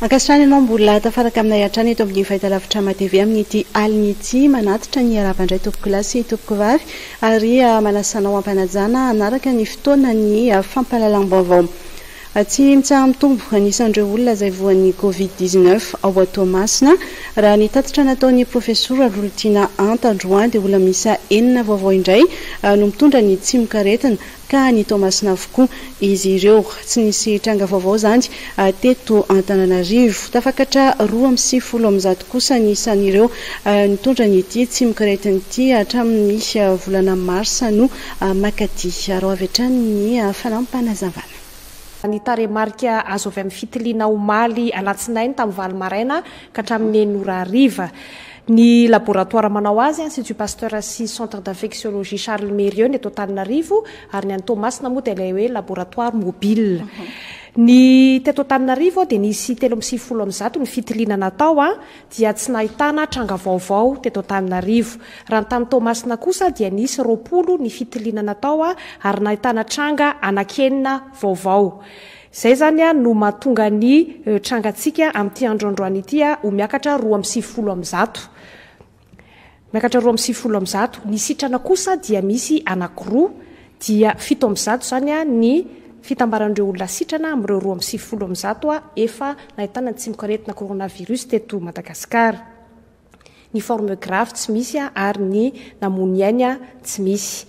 Ankasitrahana ianao mbola tafaraka aminay hatrany eto amin'ny fahitalavitra matv amin'ity alina ity. Manatitra ny harava indray tompoko lahy sy tompoko vavy ary ah, manasa anao hampanajana hanaraka ny fotoana ny ah, fampahalalam-baovao. Tsy mitsaha-mitombo ny isan'ireo olona izay voan'ny Covid dix neuf ao Toamasina. Raha ny tatitra nataon'ny Profesora Lolotiana Anta androany dia olona miisa enina vaovao indray no mitondra ny tsimokaretina ka any Toamasina avokoa izy ireo. Tsy nisy tranga vaovao izany teto Antananarivo. Tafakatra roa amby sivifolo amby zato kosa ny isan'ireo nitondra an'ity tsimokaretina ity hatramin'ny volana marsa no makaty. Araho avy hatrany ny fanampazavana. ny tarehimarika azo avy amin'ny fitiliana omaly alatsinainy tamin'ny valo maraina ka hatramin'ny enina ora hariva. Ny laboratoara manao azy, Institut Pasteur sy Centre d'infectiologie Charles Mérieux-ny eto Antananarivo, ary ny any Toamasina moa dia ilay hoe laboratoire mobile. Ny teto Antananarivo dia nisy telo amby sivifolo amin'ny zato ny fitiliana natao, dia tsy nahitana tranga vaovao teto Antananarivo. Raha ny tany Toamasina kosa dia nisy roapolo ny fitiliana natao ary nahitana tranga anankenina vaovao. Izay izany no mahatonga ny trangantsika amin'ity androandroany ity ho miakatra roa amby sivifolo amin'ny zato. Miakatra roa amby sivifolo amin'ny zato. Ny sitrana kosa dia misy anankiroa, dia fito amby zato izany ny fitambaran'ireo olona sitrana amin'ireo roa amby sivifolo amin'ny zato efa nahitana ny tsimokaretina coronavirus teto Madagasikara. Ny forme grave tsy misy ary ny namono ny ainy tsy misy.